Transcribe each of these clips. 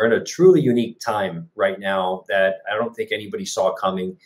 We're in a truly unique time right now that I don't think anybody saw coming.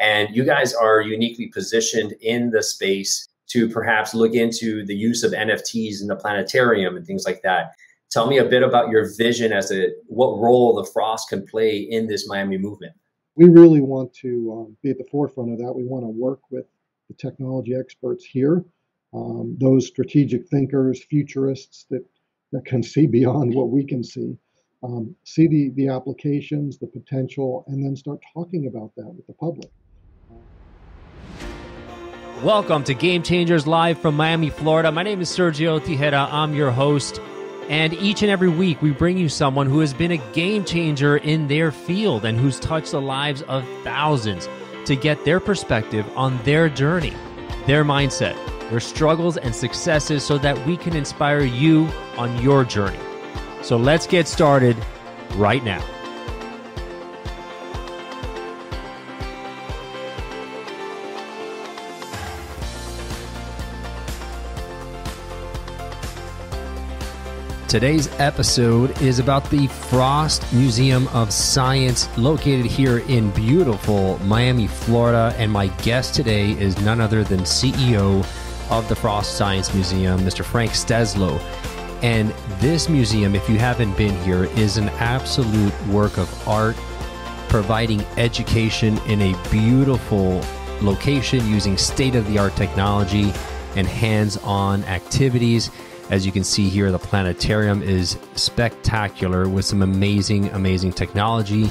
And you guys are uniquely positioned in the space to perhaps look into the use of NFTs in the planetarium and things like that. Tell me a bit about your vision as to what role the Frost can play in this Miami movement. We really want to um, be at the forefront of that. We want to work with the technology experts here, um, those strategic thinkers, futurists that, that can see beyond what we can see, um, see the, the applications, the potential, and then start talking about that with the public. Welcome to Game Changers Live from Miami, Florida. My name is Sergio Tigera. I'm your host. And each and every week, we bring you someone who has been a game changer in their field and who's touched the lives of thousands to get their perspective on their journey, their mindset, their struggles and successes so that we can inspire you on your journey. So let's get started right now. Today's episode is about the Frost Museum of Science located here in beautiful Miami, Florida. And my guest today is none other than CEO of the Frost Science Museum, Mr. Frank Steslow. And this museum, if you haven't been here, is an absolute work of art, providing education in a beautiful location using state of the art technology and hands on activities. As you can see here, the planetarium is spectacular with some amazing, amazing technology.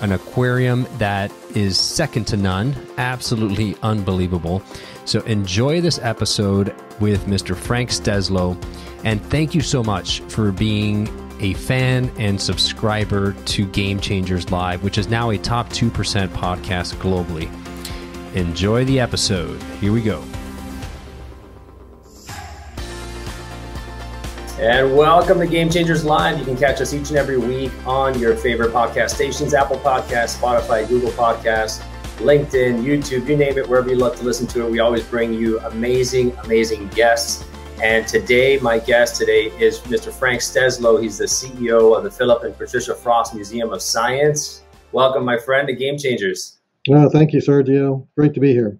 An aquarium that is second to none, absolutely unbelievable. So enjoy this episode with Mr. Frank Steslow. And thank you so much for being a fan and subscriber to Game Changers Live, which is now a top 2% podcast globally. Enjoy the episode. Here we go. And welcome to Game Changers Live. You can catch us each and every week on your favorite podcast stations Apple Podcasts, Spotify, Google Podcasts, LinkedIn, YouTube, you name it, wherever you love to listen to it. We always bring you amazing, amazing guests. And today, my guest today is Mr. Frank Steslow. He's the CEO of the Philip and Patricia Frost Museum of Science. Welcome, my friend, to Game Changers. Oh, thank you, Sergio. Great to be here.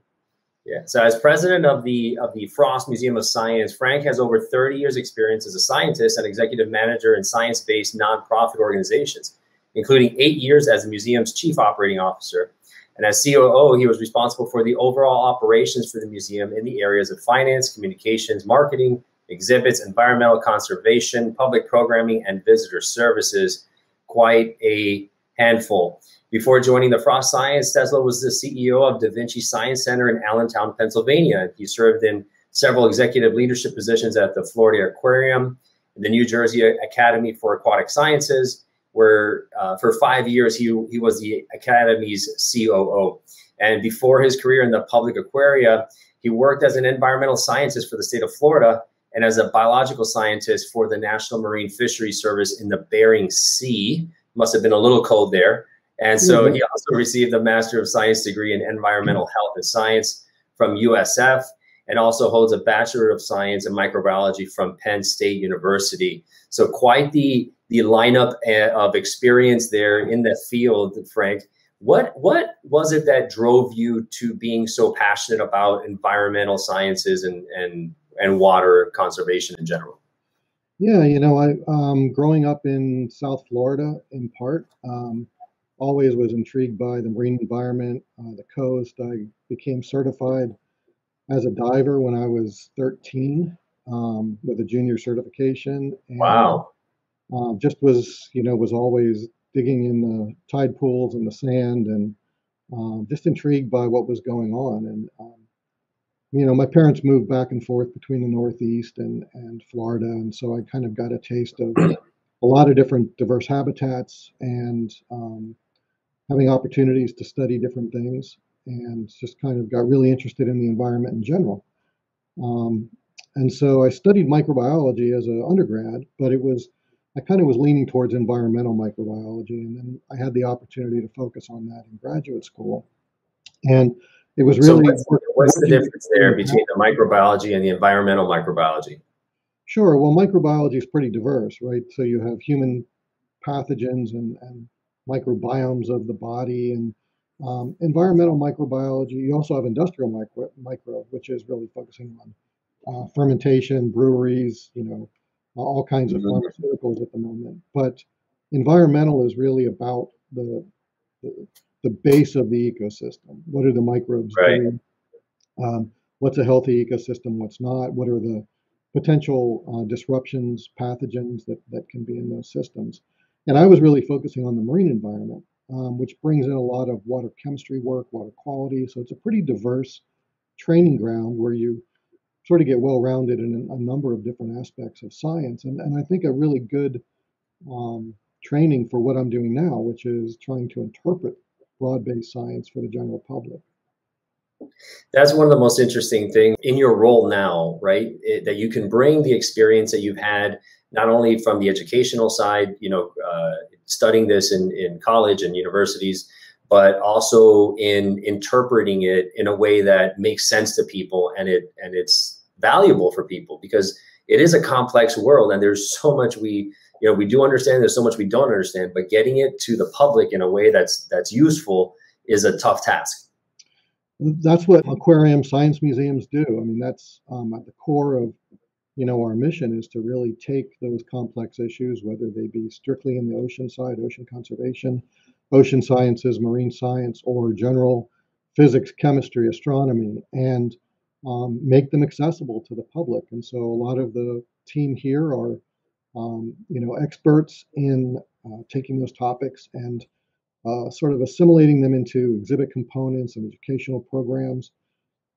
Yeah. So as president of the of the Frost Museum of Science, Frank has over 30 years experience as a scientist and executive manager in science-based nonprofit organizations, including eight years as the museum's chief operating officer. And as COO, he was responsible for the overall operations for the museum in the areas of finance, communications, marketing, exhibits, environmental conservation, public programming, and visitor services. Quite a handful. Before joining the Frost Science, Steslow was the CEO of Da Vinci Science Center in Allentown, Pennsylvania. He served in several executive leadership positions at the Florida Aquarium, the New Jersey Academy for Aquatic Sciences, where uh, for five years he, he was the Academy's COO. And before his career in the public aquaria, he worked as an environmental scientist for the state of Florida and as a biological scientist for the National Marine Fisheries Service in the Bering Sea. Must have been a little cold there. And so mm-hmm. he also received a Master of Science degree in Environmental Health and Science from USF and also holds a Bachelor of Science in Microbiology from Penn State University. So quite the the lineup eh, of experience there in the field, Frank. What what was it that drove you to being so passionate about environmental sciences and and and water conservation in general? Yeah, you know, I um, growing up in South Florida, in part, um, always was intrigued by the marine environment, uh, the coast. I became certified as a diver when I was 13 um, with a junior certification. And, wow. Uh, just was, you know, was always digging in the tide pools and the sand and um, just intrigued by what was going on. And, um, you know, my parents moved back and forth between the Northeast and, and Florida. And so I kind of got a taste of a lot of different diverse habitats and um, having opportunities to study different things and just kind of got really interested in the environment in general. Um, and so I studied microbiology as an undergrad, but it was I kind of was leaning towards environmental microbiology, and then I had the opportunity to focus on that in graduate school. And it was really so what's, what's the difference there between the microbiology and the environmental microbiology? Sure. Well, microbiology is pretty diverse, right? So you have human pathogens and, and microbiomes of the body and um, environmental microbiology. You also have industrial micro, micro which is really focusing on uh, fermentation, breweries, you know, all kinds of mm-hmm. pharmaceuticals at the moment. But environmental is really about the, the, the base of the ecosystem. What are the microbes right. doing? Um, what's a healthy ecosystem? What's not? What are the potential uh, disruptions, pathogens that, that can be in those systems? And I was really focusing on the marine environment um, which brings in a lot of water chemistry work, water quality. So it's a pretty diverse training ground where you sort of get well rounded in a, number of different aspects of science. And, and I think a really good um, training for what I'm doing now, which is trying to interpret broad based science for the general public. That's one of the most interesting things in your role now, right? It, that you can bring the experience that you've had not only from the educational side, you know, uh, studying this in, in college and universities, but also in interpreting it in a way that makes sense to people and it and it's valuable for people because it is a complex world and there's so much we you know we do understand there's so much we don't understand but getting it to the public in a way that's that's useful is a tough task. That's what aquarium science museums do. I mean that's um, at the core of you know, our mission is to really take those complex issues, whether they be strictly in the ocean side, ocean conservation, ocean sciences, marine science, or general physics, chemistry, astronomy, and um, make them accessible to the public. And so a lot of the team here are, um, you know, experts in uh, taking those topics and uh, sort of assimilating them into exhibit components and educational programs.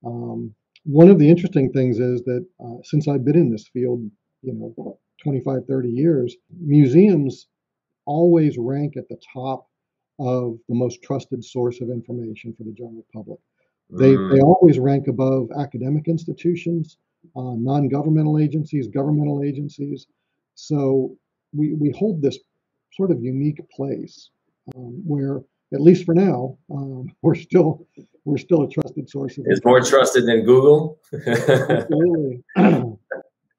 Um, one of the interesting things is that uh, since I've been in this field, you know, 25, 30 years, museums always rank at the top of the most trusted source of information for the general public. They, mm. they always rank above academic institutions, uh, non governmental agencies, governmental agencies. So we, we hold this sort of unique place um, where at least for now, um, we're still we're still a trusted source. Of it's more trusted than Google. Absolutely.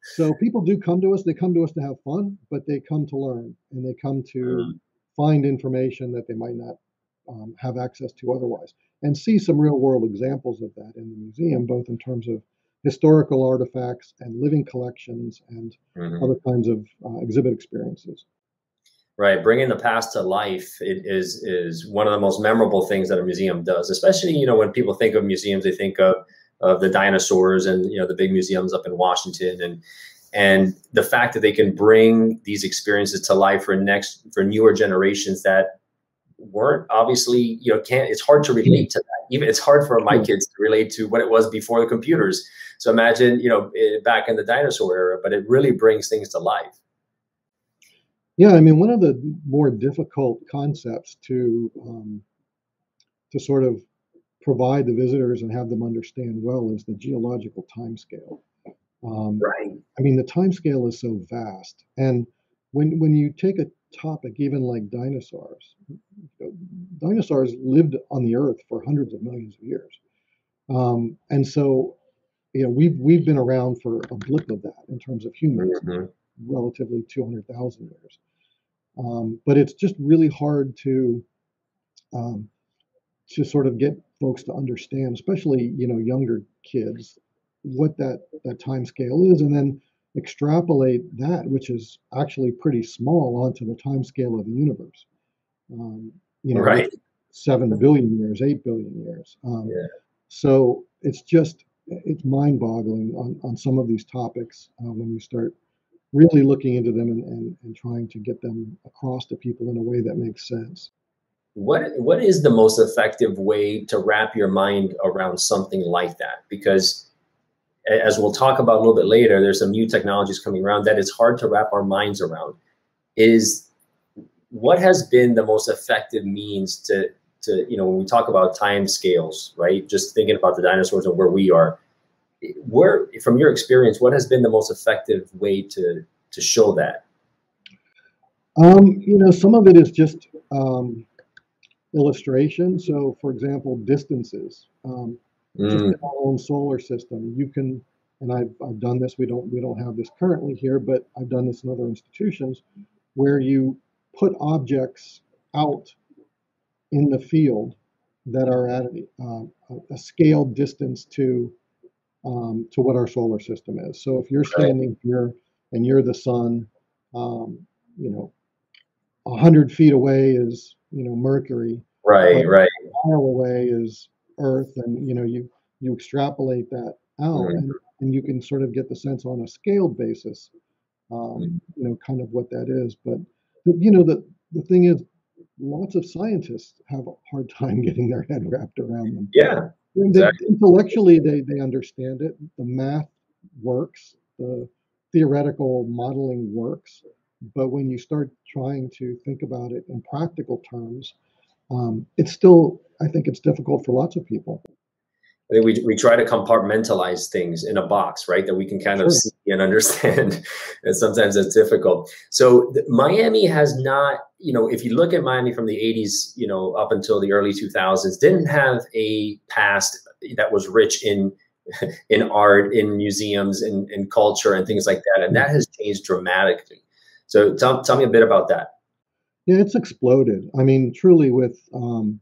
so people do come to us. They come to us to have fun, but they come to learn and they come to mm. find information that they might not um, have access to otherwise, and see some real world examples of that in the museum, both in terms of historical artifacts and living collections and mm-hmm. other kinds of uh, exhibit experiences right bringing the past to life it is is one of the most memorable things that a museum does especially you know when people think of museums they think of of the dinosaurs and you know the big museums up in washington and and the fact that they can bring these experiences to life for next for newer generations that weren't obviously you know can't it's hard to relate to that. Even it's hard for my kids to relate to what it was before the computers. So imagine you know back in the dinosaur era but it really brings things to life. Yeah, I mean, one of the more difficult concepts to um, to sort of provide the visitors and have them understand well is the geological time scale. Um, right. I mean, the time scale is so vast, and when when you take a topic even like dinosaurs, dinosaurs lived on the Earth for hundreds of millions of years, um, and so you know we've we've been around for a blip of that in terms of humans. Mm-hmm relatively 200,000 years. Um, but it's just really hard to um, to sort of get folks to understand, especially you know younger kids, what that that time scale is, and then extrapolate that, which is actually pretty small, onto the time scale of the universe. Um, you know, right. seven billion years, eight billion years. Um, yeah. So it's just it's mind-boggling on, on some of these topics uh, when you start really looking into them and, and, and trying to get them across to people in a way that makes sense. What what is the most effective way to wrap your mind around something like that? Because as we'll talk about a little bit later, there's some new technologies coming around that it's hard to wrap our minds around. Is what has been the most effective means to to you know when we talk about time scales, right? Just thinking about the dinosaurs and where we are where from your experience what has been the most effective way to to show that um, you know some of it is just um, illustration so for example distances um, mm. just in our own solar system you can and I've, I've done this we don't we don't have this currently here but i've done this in other institutions where you put objects out in the field that are at a, uh, a scaled distance to um, to what our solar system is. So if you're standing here and you're the sun, um, you know, a hundred feet away is you know Mercury. Right, right. A mile away is Earth, and you know you you extrapolate that out, mm-hmm. and, and you can sort of get the sense on a scaled basis, um, mm-hmm. you know, kind of what that is. But you know the the thing is, lots of scientists have a hard time getting their head wrapped around them. Yeah. Exactly. Intellectually, they, they understand it. The math works. The theoretical modeling works. But when you start trying to think about it in practical terms, um, it's still, I think it's difficult for lots of people. I think we, we try to compartmentalize things in a box, right? That we can kind sure. of see and understand. and sometimes it's difficult. So Miami has not, you know, if you look at Miami from the 80s, you know, up until the early 2000s, didn't have a past that was rich in in art, in museums, in, in culture, and things like that. And that has changed dramatically. So tell, tell me a bit about that. Yeah, it's exploded. I mean, truly, with um,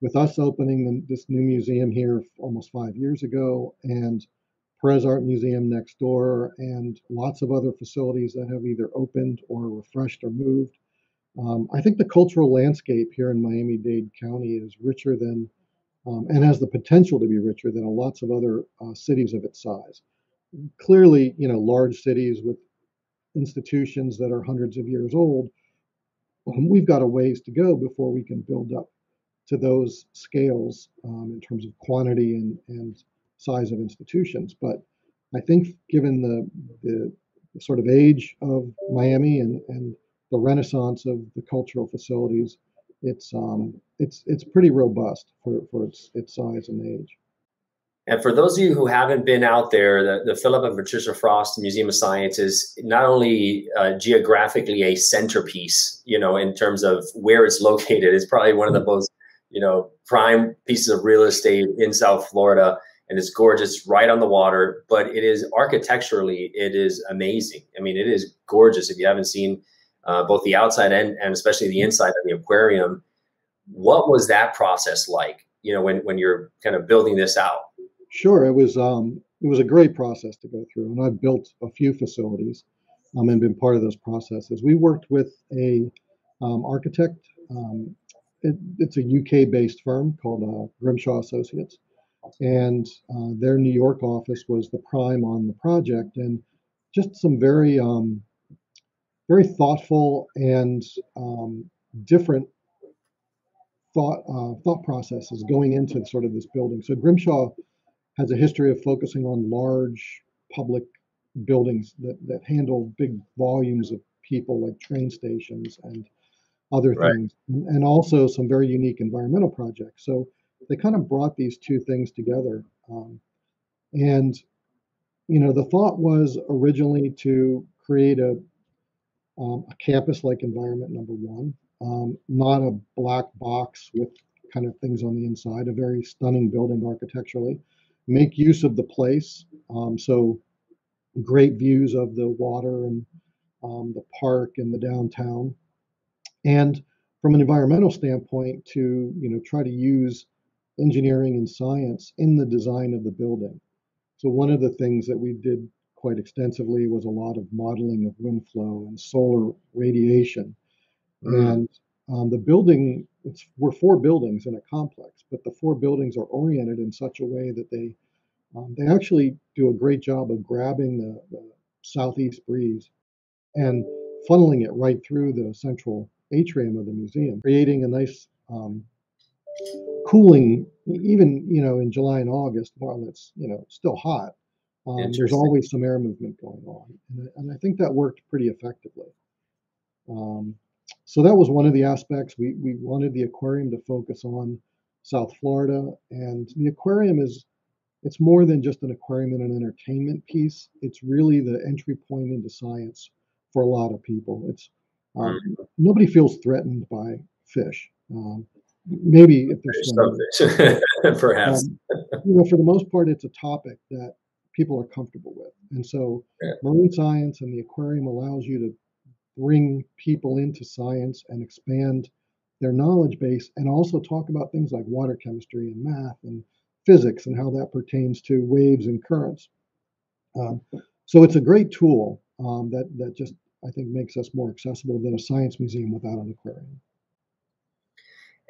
with us opening the, this new museum here almost five years ago, and Perez Art Museum next door, and lots of other facilities that have either opened or refreshed or moved. Um, I think the cultural landscape here in Miami Dade County is richer than, um, and has the potential to be richer than lots of other uh, cities of its size. Clearly, you know, large cities with institutions that are hundreds of years old, we've got a ways to go before we can build up to those scales um, in terms of quantity and, and size of institutions. But I think given the, the sort of age of Miami and, and the renaissance of the cultural facilities, it's um, it's it's pretty robust for, for its its size and age. And for those of you who haven't been out there, the, the Philip and Patricia Frost Museum of Science is not only uh, geographically a centerpiece, you know, in terms of where it's located, it's probably one of the most you know, prime pieces of real estate in South Florida, and it's gorgeous right on the water. But it is architecturally, it is amazing. I mean, it is gorgeous. If you haven't seen uh, both the outside and, and especially the inside of the aquarium, what was that process like? You know, when when you're kind of building this out. Sure, it was um, it was a great process to go through, and I've built a few facilities um, and been part of those processes. We worked with a um, architect um, it, it's a UK based firm called uh, Grimshaw Associates. And uh, their New York office was the prime on the project. And just some very, um, very thoughtful and um, different thought uh, thought processes going into sort of this building. So Grimshaw has a history of focusing on large public buildings that, that handle big volumes of people, like train stations and other right. things, and also some very unique environmental projects. So they kind of brought these two things together. Um, and, you know, the thought was originally to create a, um, a campus like environment, number one, um, not a black box with kind of things on the inside, a very stunning building architecturally. Make use of the place. Um, so great views of the water and um, the park and the downtown and from an environmental standpoint to you know try to use engineering and science in the design of the building so one of the things that we did quite extensively was a lot of modeling of wind flow and solar radiation mm-hmm. and um, the building it's we're four buildings in a complex but the four buildings are oriented in such a way that they um, they actually do a great job of grabbing the, the southeast breeze and funneling it right through the central atrium of the museum, creating a nice um, cooling, even you know in July and August while it's you know still hot. Um, there's always some air movement going on, and, and, I think that worked pretty effectively. So that was one of the aspects. We we wanted the aquarium to focus on South Florida, and the aquarium is it's more than just an aquarium and an entertainment piece. It's really the entry point into science for a lot of people. It's um, mm. nobody feels threatened by fish. Um, maybe if there's some fish, perhaps. Um, you know, for the most part, it's a topic that people are comfortable with, and so yeah. marine science and the aquarium allows you to bring people into science and expand their knowledge base and also talk about things like water chemistry and math and physics and how that pertains to waves and currents. Um, so it's a great tool um, that, that just, I think, makes us more accessible than a science museum without an aquarium.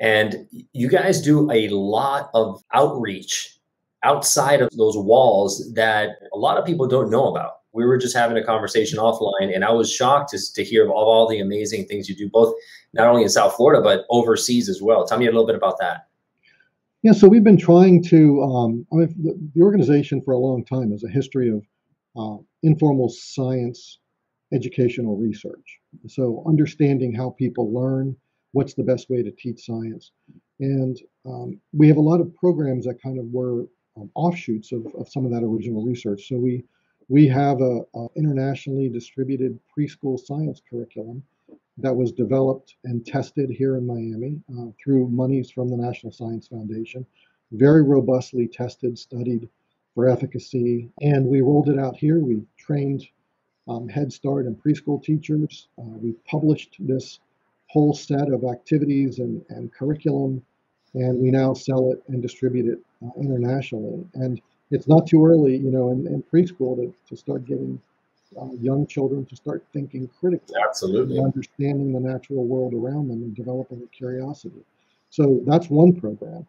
And you guys do a lot of outreach outside of those walls that a lot of people don't know about. We were just having a conversation offline, and I was shocked to, to hear of all the amazing things you do, both not only in South Florida, but overseas as well. Tell me a little bit about that. Yeah, so we've been trying to, um, I mean, the, the, organization for a long time has a history of uh, informal science educational research. So understanding how people learn, what's the best way to teach science. And um, we have a lot of programs that kind of were um, offshoots of, of some of that original research. So we we have a, a, internationally distributed preschool science curriculum that was developed and tested here in Miami uh, through monies from the National Science Foundation. Very robustly tested, studied for efficacy, and we rolled it out here. We trained um, Head Start and preschool teachers. Uh, we published this whole set of activities and, and curriculum, and we now sell it and distribute it uh, internationally. And it's not too early, you know, in, in preschool to, to start getting uh, young children to start thinking critically, absolutely, understanding the natural world around them and developing a curiosity. So that's one program.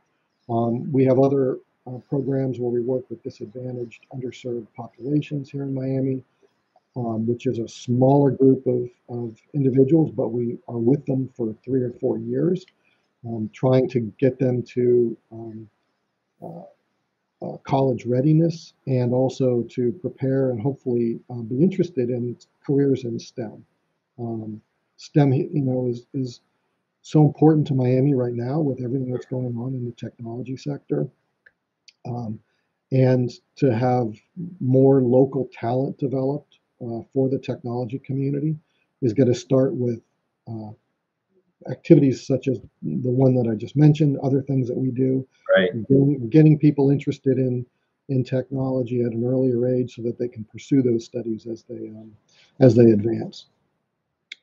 Um, we have other uh, programs where we work with disadvantaged, underserved populations here in Miami um, which is a smaller group of, of individuals, but we are with them for three or four years, um, trying to get them to um, uh, uh, college readiness and also to prepare and hopefully uh, be interested in careers in STEM. Um, STEM, you know, is, is so important to Miami right now with everything that's going on in the technology sector. Um, and to have more local talent developed uh, for the technology community is going to start with uh, activities such as the one that I just mentioned, other things that we do, right. getting, getting people interested in in technology at an earlier age so that they can pursue those studies as they um, as they advance.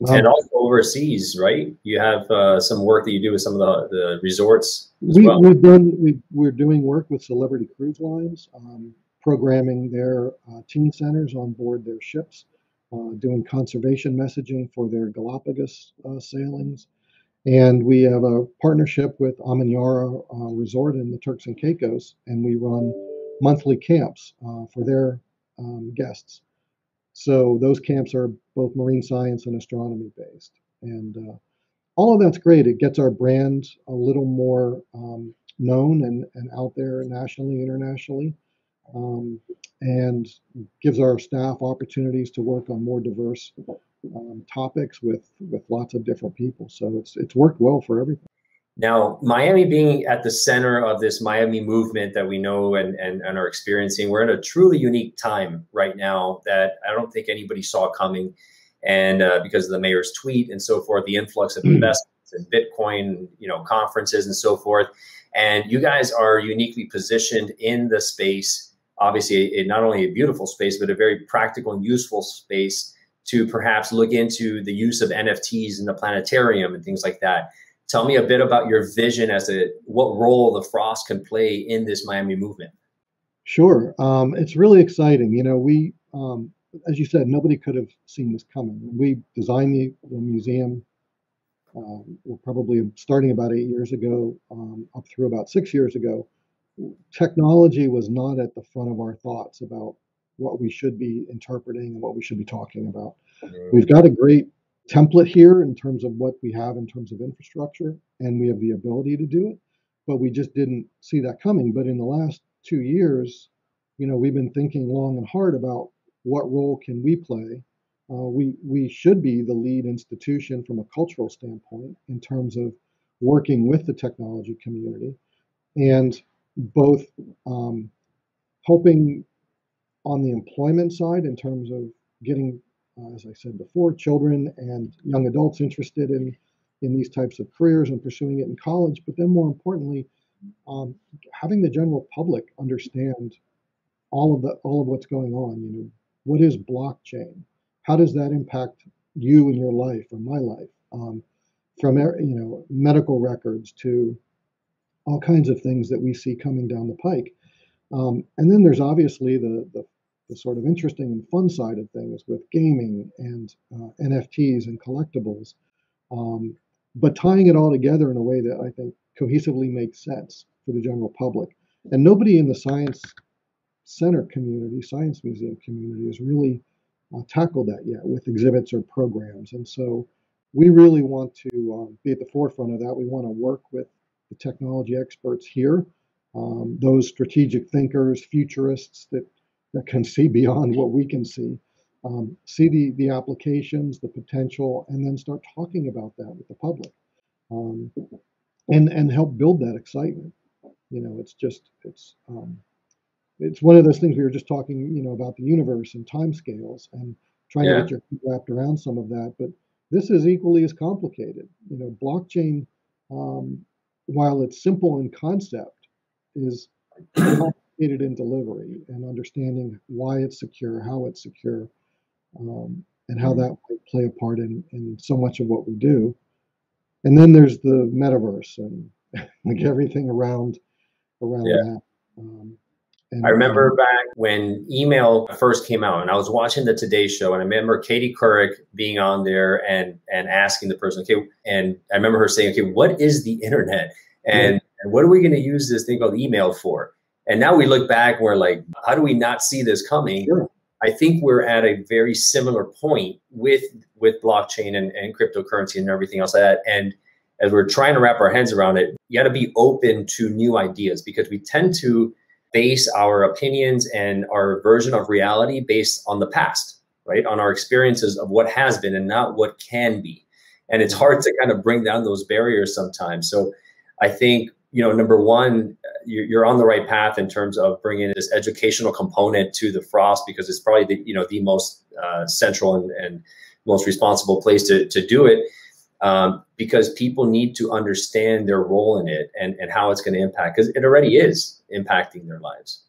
and also overseas, right? You have uh, some work that you do with some of the, the resorts we, well. We've done we we're doing work with Celebrity Cruise Lines. Um, programming their uh, teen centers on board their ships, uh, doing conservation messaging for their Galapagos uh, sailings. And we have a partnership with Amanyara uh, Resort in the Turks and Caicos, and we run monthly camps uh, for their um, guests. So those camps are both marine science and astronomy based. And uh, all of that's great. It gets our brand a little more um, known and, and out there nationally, internationally um, and gives our staff opportunities to work on more diverse um, topics with with lots of different people. So it's it's worked well for everything. Now, Miami being at the center of this Miami movement that we know and, and, and are experiencing, we're in a truly unique time right now that I don't think anybody saw coming. And uh, because of the mayor's tweet and so forth, the influx of mm. investments in Bitcoin, you know, conferences and so forth. And you guys are uniquely positioned in the space obviously not only a beautiful space, but a very practical and useful space to perhaps look into the use of NFTs in the planetarium and things like that. Tell me a bit about your vision as to what role the Frost can play in this Miami movement. Sure, um, it's really exciting. You know, we, um, as you said, nobody could have seen this coming. We designed the, the museum. Um, probably starting about eight years ago, um, up through about six years ago technology was not at the front of our thoughts about what we should be interpreting and what we should be talking about. Mm-hmm. We've got a great template here in terms of what we have in terms of infrastructure, and we have the ability to do it, but we just didn't see that coming. But in the last two years, you know, we've been thinking long and hard about what role can we play. Uh, we we should be the lead institution from a cultural standpoint in terms of working with the technology community, and both um, helping on the employment side in terms of getting, uh, as I said before, children and young adults interested in in these types of careers and pursuing it in college, but then more importantly, um, having the general public understand all of the all of what's going on. You know, what is blockchain? How does that impact you and your life or my life, um, from you know medical records to all kinds of things that we see coming down the pike. Um, and then there's obviously the, the, the sort of interesting and fun side of things with gaming and uh, NFTs and collectibles, um, but tying it all together in a way that I think cohesively makes sense for the general public. And nobody in the science center community, science museum community, has really uh, tackled that yet with exhibits or programs. And so we really want to um, be at the forefront of that. We want to work with the technology experts here, um, those strategic thinkers, futurists that, that can see beyond what we can see, um, see the, the applications, the potential, and then start talking about that with the public. Um, and, and help build that excitement. You know, it's just, it's, um, it's one of those things we were just talking, you know, about the universe and timescales and trying yeah. to get your feet wrapped around some of that. But this is equally as complicated. You know, blockchain, um, while it's simple in concept, is complicated in delivery and understanding why it's secure, how it's secure, um, and how mm-hmm. that might play a part in, in so much of what we do. And then there's the metaverse and like everything around around yeah. that. Um, and, I remember um, back when email first came out, and I was watching the Today Show, and I remember Katie Couric being on there and and asking the person, okay, and I remember her saying, okay, what is the internet, and, yeah. and what are we going to use this thing called email for? And now we look back, we're like, how do we not see this coming? Sure. I think we're at a very similar point with with blockchain and, and cryptocurrency and everything else like that. And as we're trying to wrap our heads around it, you got to be open to new ideas because we tend to base our opinions and our version of reality based on the past, right? On our experiences of what has been and not what can be. And it's hard to kind of bring down those barriers sometimes. So I think, you know, number one, you're on the right path in terms of bringing this educational component to the frost because it's probably the, you know, the most uh, central and, and most responsible place to, to do it um, because people need to understand their role in it and, and how it's going to impact because it already is impacting their lives.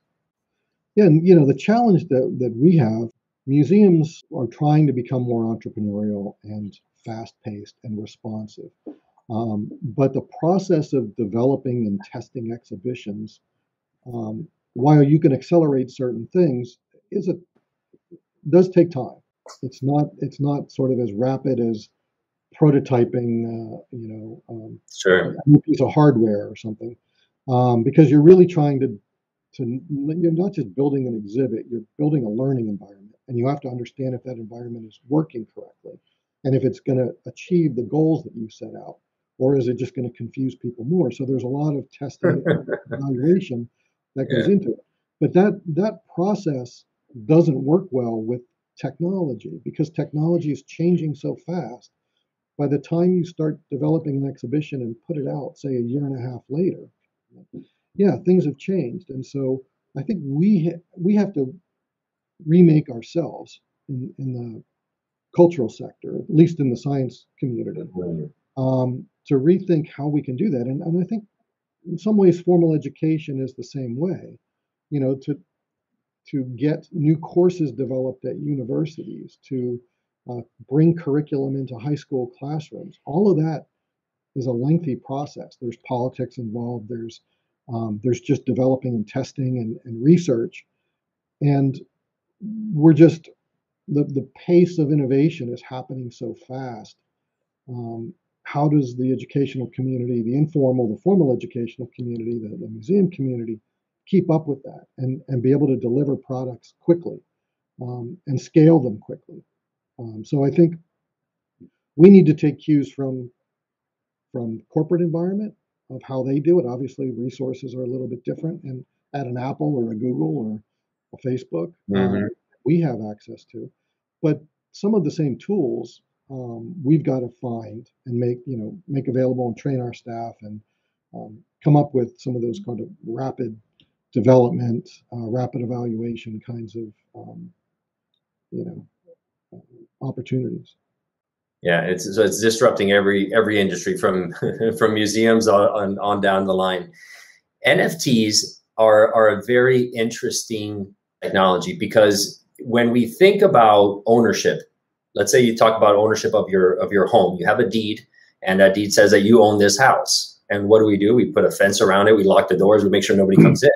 Yeah, and you know the challenge that, that we have, museums are trying to become more entrepreneurial and fast-paced and responsive. Um, but the process of developing and testing exhibitions, um, while you can accelerate certain things, is a does take time. It's not it's not sort of as rapid as prototyping, uh, you know, um, sure. a piece of hardware or something, um, because you're really trying to, to you're not just building an exhibit, you're building a learning environment, and you have to understand if that environment is working correctly, and if it's going to achieve the goals that you set out, or is it just going to confuse people more? So there's a lot of testing and evaluation that goes yeah. into it, but that that process doesn't work well with technology because technology is changing so fast by the time you start developing an exhibition and put it out, say a year and a half later, yeah, things have changed. And so I think we ha- we have to remake ourselves in, in the cultural sector, at least in the science community, um, to rethink how we can do that. And, and I think in some ways formal education is the same way. You know, to to get new courses developed at universities, to uh, bring curriculum into high school classrooms. All of that is a lengthy process. There's politics involved. There's um, there's just developing and testing and, and research, and we're just the the pace of innovation is happening so fast. Um, how does the educational community, the informal, the formal educational community, the, the museum community, keep up with that and, and be able to deliver products quickly um, and scale them quickly? Um, so I think we need to take cues from from corporate environment of how they do it. Obviously, resources are a little bit different, and at an Apple or a Google or a Facebook, mm-hmm. uh, we have access to. But some of the same tools um, we've got to find and make you know make available and train our staff and um, come up with some of those kind of rapid development, uh, rapid evaluation kinds of um, you know opportunities. Yeah, it's so it's disrupting every every industry from from museums on, on down the line. NFTs are are a very interesting technology because when we think about ownership, let's say you talk about ownership of your of your home. You have a deed, and that deed says that you own this house. And what do we do? We put a fence around it. We lock the doors. We make sure nobody comes in.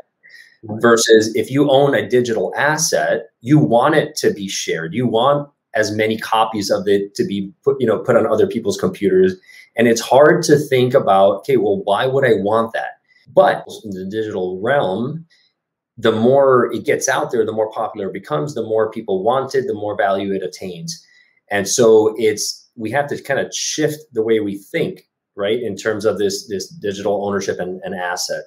Versus if you own a digital asset, you want it to be shared. You want as many copies of it to be put, you know, put on other people's computers. And it's hard to think about, okay, well, why would I want that? But in the digital realm, the more it gets out there, the more popular it becomes, the more people want it, the more value it attains. And so it's we have to kind of shift the way we think, right, in terms of this this digital ownership and, and asset.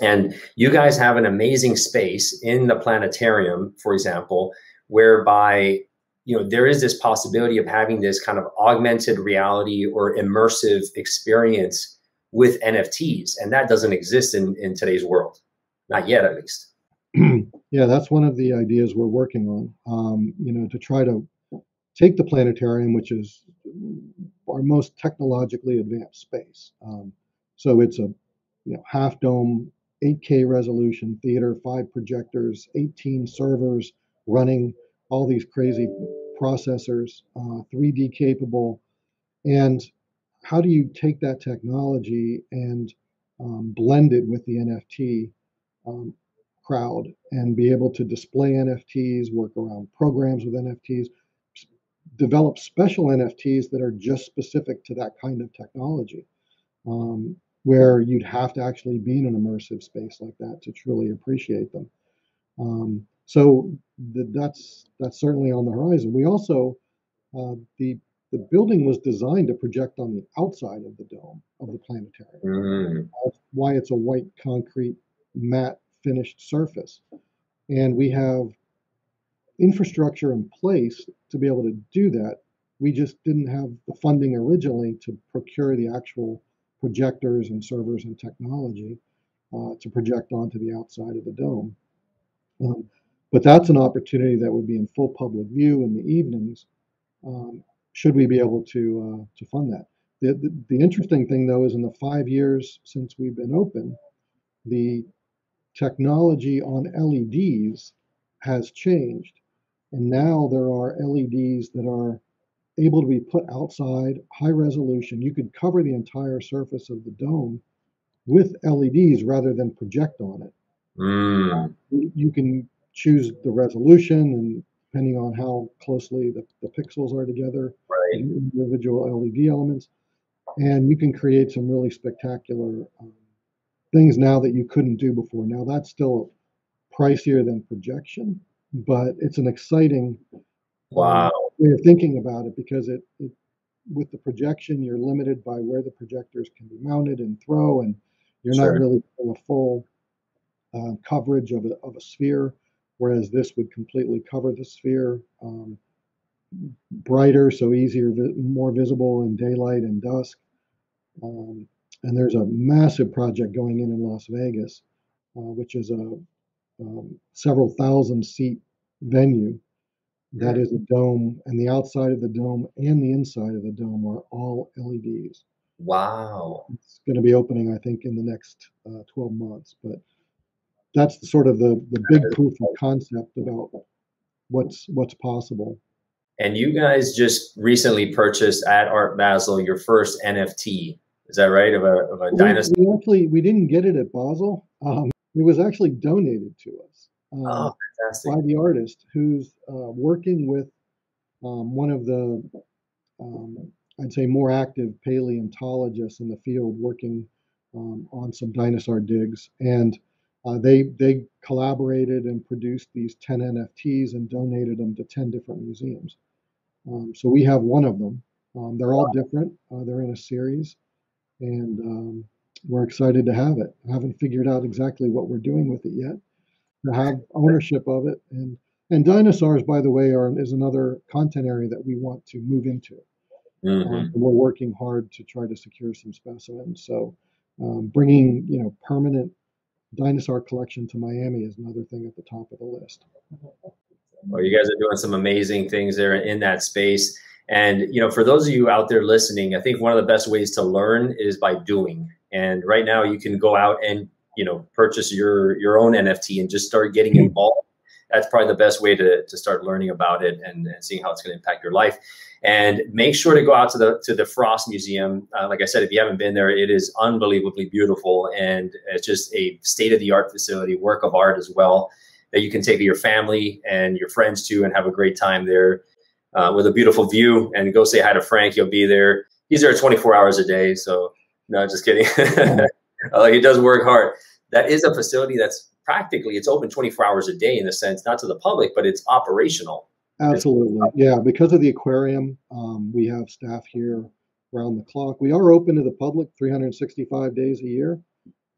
And you guys have an amazing space in the planetarium, for example, whereby you know there is this possibility of having this kind of augmented reality or immersive experience with nfts and that doesn't exist in, in today's world not yet at least yeah that's one of the ideas we're working on um, you know to try to take the planetarium which is our most technologically advanced space um, so it's a you know half dome 8k resolution theater five projectors 18 servers running all these crazy processors, uh, 3D capable. And how do you take that technology and um, blend it with the NFT um, crowd and be able to display NFTs, work around programs with NFTs, develop special NFTs that are just specific to that kind of technology, um, where you'd have to actually be in an immersive space like that to truly appreciate them. Um, so the, that's that's certainly on the horizon. We also uh, the the building was designed to project on the outside of the dome of the planetarium. Mm. That's why it's a white concrete matte finished surface, and we have infrastructure in place to be able to do that. We just didn't have the funding originally to procure the actual projectors and servers and technology uh, to project onto the outside of the dome. Um, but that's an opportunity that would be in full public view in the evenings. Um, should we be able to uh, to fund that? The, the, the interesting thing though is in the five years since we've been open, the technology on LEDs has changed, and now there are LEDs that are able to be put outside, high resolution. You could cover the entire surface of the dome with LEDs rather than project on it. Mm. You can choose the resolution and depending on how closely the, the pixels are together, right. individual LED elements. And you can create some really spectacular um, things now that you couldn't do before. Now that's still pricier than projection, but it's an exciting um, wow. Way of thinking about it because it, it with the projection you're limited by where the projectors can be mounted and throw, and you're sure. not really getting a full uh, coverage of a, of a sphere whereas this would completely cover the sphere. Um, brighter, so easier, more visible in daylight and dusk. Um, and there's a massive project going in in Las Vegas, uh, which is a um, several thousand seat venue that is a dome, and the outside of the dome and the inside of the dome are all LEDs. Wow! It's going to be opening, I think, in the next uh, 12 months, but that's the, sort of the, the big proof of concept about what's what's possible. And you guys just recently purchased at Art Basel your first NFT. Is that right? Of a, of a we, dynasty? We actually we didn't get it at Basel. Um, it was actually donated to us uh, oh, by the artist who's uh, working with um, one of the um, I'd say more active paleontologists in the field working um, on some dinosaur digs and uh, they they collaborated and produced these 10 NFTs and donated them to 10 different museums. Um, so we have one of them. Um, they're all different. Uh, they're in a series, and um, we're excited to have it. I haven't figured out exactly what we're doing with it yet. To have ownership of it, and and dinosaurs, by the way, are is another content area that we want to move into. Mm-hmm. Um, we're working hard to try to secure some specimens. So um, bringing you know permanent dinosaur collection to Miami is another thing at the top of the list. Well, you guys are doing some amazing things there in that space. And you know, for those of you out there listening, I think one of the best ways to learn is by doing. And right now, you can go out and you know purchase your your own NFT and just start getting hmm. involved that's probably the best way to, to start learning about it and, and seeing how it's going to impact your life. And make sure to go out to the to the Frost Museum. Uh, like I said, if you haven't been there, it is unbelievably beautiful, and it's just a state of the art facility, work of art as well, that you can take your family and your friends to and have a great time there uh, with a beautiful view. And go say hi to Frank; he'll be there. He's there 24 hours a day. So no, just kidding. uh, he does work hard. That is a facility that's practically it's open 24 hours a day in a sense, not to the public, but it's operational. Absolutely, yeah. Because of the aquarium, um, we have staff here around the clock. We are open to the public 365 days a year.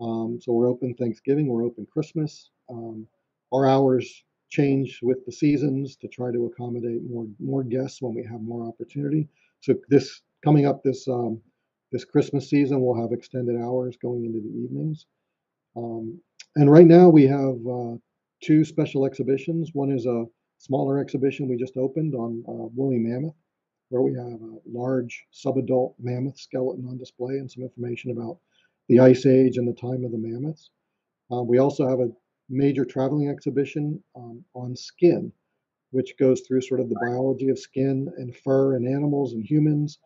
Um, so we're open Thanksgiving, we're open Christmas. Um, our hours change with the seasons to try to accommodate more more guests when we have more opportunity. So this coming up this um, this Christmas season, we'll have extended hours going into the evenings. Um, and right now we have uh, two special exhibitions. One is a smaller exhibition we just opened on uh, woolly mammoth, where we have a large subadult mammoth skeleton on display and some information about the ice age and the time of the mammoths. Uh, we also have a major traveling exhibition um, on skin, which goes through sort of the biology of skin and fur and animals and humans,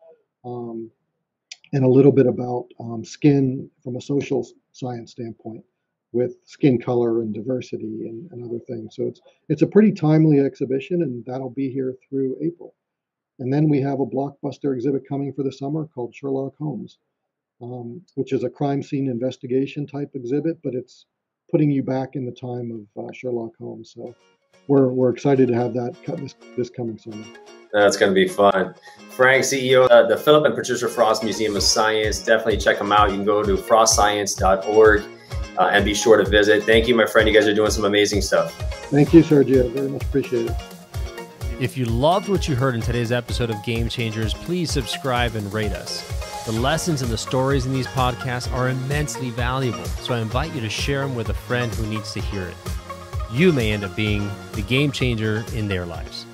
um, and a little bit about um, skin from a social science standpoint with skin color and diversity and, and other things. So it's it's a pretty timely exhibition, and that'll be here through April. And then we have a blockbuster exhibit coming for the summer called Sherlock Holmes, um, which is a crime scene investigation type exhibit, but it's putting you back in the time of uh, Sherlock Holmes. So we're, we're excited to have that this, this coming summer. That's going to be fun. Frank, CEO of the Phillip and Patricia Frost Museum of Science. Definitely check them out. You can go to frostscience.org uh, and be sure to visit. Thank you, my friend. You guys are doing some amazing stuff. Thank you, Sergio. Very much appreciate it. If you loved what you heard in today's episode of Game Changers, please subscribe and rate us. The lessons and the stories in these podcasts are immensely valuable, so I invite you to share them with a friend who needs to hear it. You may end up being the game changer in their lives.